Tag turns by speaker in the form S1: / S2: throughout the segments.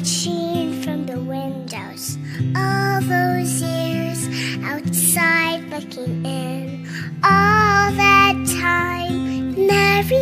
S1: watching from the windows. All those years outside looking in. All that time, never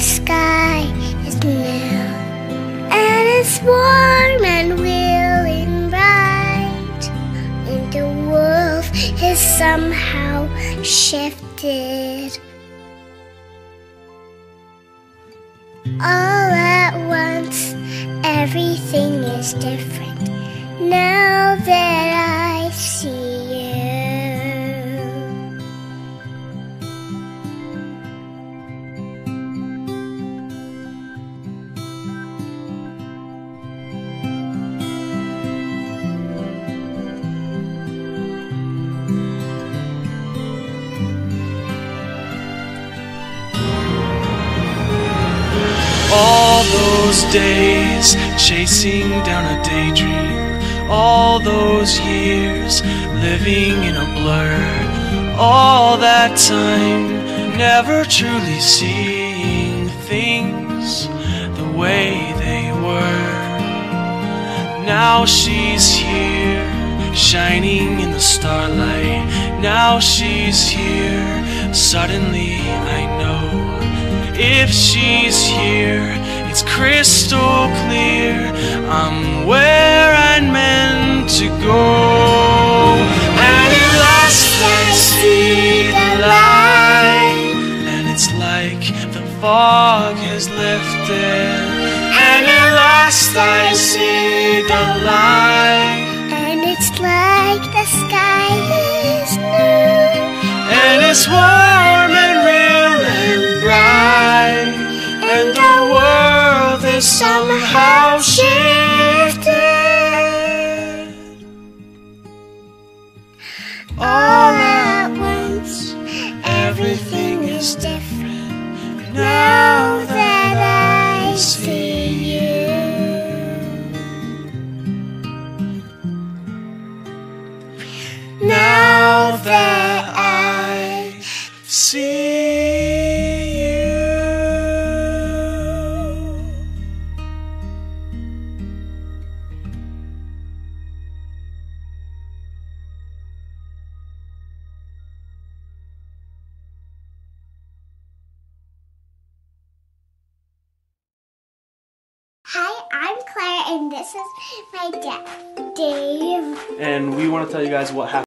S1: sky is new. And it's warm and real and bright. And the world has somehow shifted. All at once, everything is different. Now that I
S2: All those days chasing down a daydream. All those years living in a blur. All that time never truly seeing things the way they were. Now she's here, shining in the starlight. Now she's here, suddenly I. If she's here, it's crystal clear. I'm where I'm meant to go. And at last I see the light, and it's like the fog has lifted. And at last I see the light,
S1: And it's like the sky is new.
S2: and it's warm somehow shifted.
S1: All at once, everything is different. Now that I see you.
S2: Now that I see
S1: and this is my dad, Dave.
S2: And we want to tell you guys what happened.